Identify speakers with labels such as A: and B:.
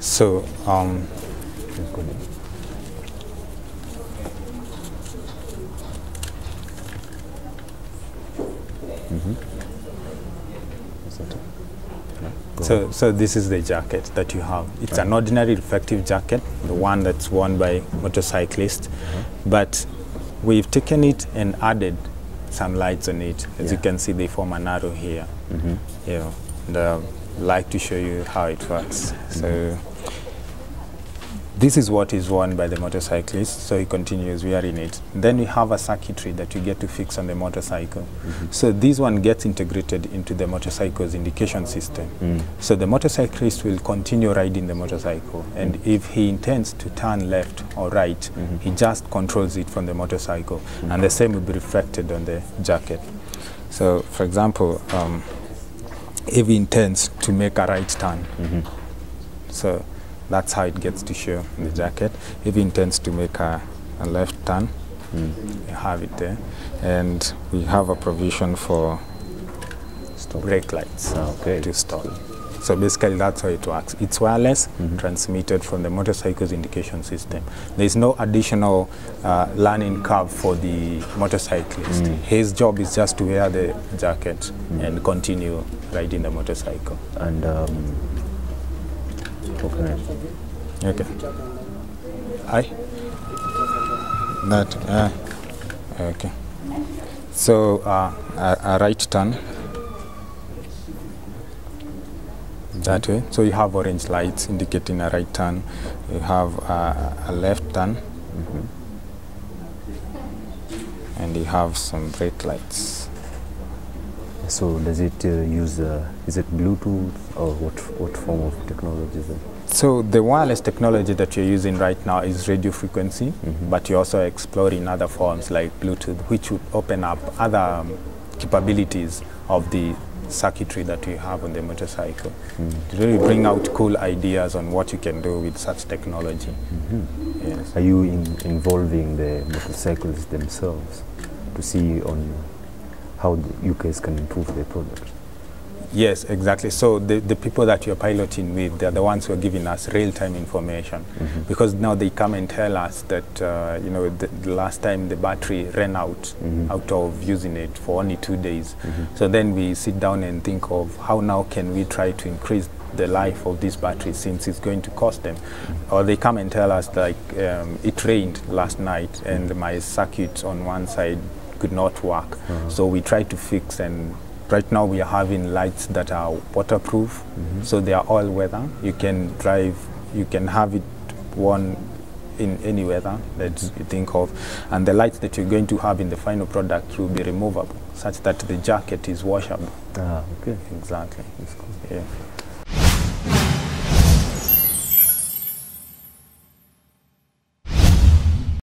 A: So um,
B: Let's go there. Mhm. Is that it? No?
A: So, so this is the jacket that you have. It's an ordinary reflective jacket, the one that's worn by motorcyclists, but we've taken it and added some lights on it. As you can see, they form an arrow here.
B: Mhm.
A: Yeah, and uh, like to show you how it works. So this is what is worn by the motorcyclist. So he continues wearing it. Then we have a circuitry that you get to fix on the motorcycle. So this one gets integrated into the motorcycle's indication system.
B: Mm.
A: So the motorcyclist will continue riding the motorcycle, and if he intends to turn left or right,
B: Mhm.
A: he just controls it from the motorcycle, and the same will be reflected on the jacket. So, for example, um, if he intends to make a right turn,
B: Mhm.
A: so that's how it gets to show in the jacket. If he intends to make a, a left turn,
B: Mm.
A: you have it there, and we have a provision for
B: Stop.
A: brake lights
B: Ah, okay.
A: to stop. So basically, that's how it works. It's wireless,
B: Mhm.
A: transmitted from the motorcycle's indication system. There is no additional uh, learning curve for the motorcyclist.
B: Mm.
A: His job is just to wear the jacket
B: Mm.
A: and continue riding the motorcycle.
B: And um, how can I?
A: Okay. I. That. Uh, okay. So uh, a, a right turn. That way. So you have orange lights indicating a right turn. You have uh, a left turn,
B: Mhm.
A: and you have some brake lights.
B: So does it uh, use? Uh, is it Bluetooth or what? What form of technology is it?
A: So the wireless technology that you're using right now is radio frequency,
B: Mhm.
A: but you're also exploring other forms like Bluetooth, which would open up other um, capabilities of the circuitry that you have on the motorcycle.
B: Mm.
A: To really bring out cool ideas on what you can do with such technology.
B: Mhm.
A: Yes.
B: Are you in, involving the motorcyclists themselves to see on how the, you guys can improve their product?
A: Yes, exactly. So the, the people that you're piloting with, they're the ones who are giving us real-time information.
B: Mhm.
A: Because now they come and tell us that, uh, you know, the, the last time the battery ran out,
B: Mhm.
A: out of using it for only two days.
B: Mhm.
A: So then we sit down and think of how now can we try to increase the life of this battery since it's going to cost them. Or they come and tell us like um, it rained last night and my circuit on one side could not work.
B: Uh-huh.
A: So we try to fix and right now we are having lights that are waterproof.
B: Mhm.
A: So they are all weather. You can drive, you can have it worn in any weather that you think of. And the lights that you're going to have in the final product will be removable such that the jacket is washable.
B: Ah, okay.
A: Exactly.
B: That's cool.
A: Yeah.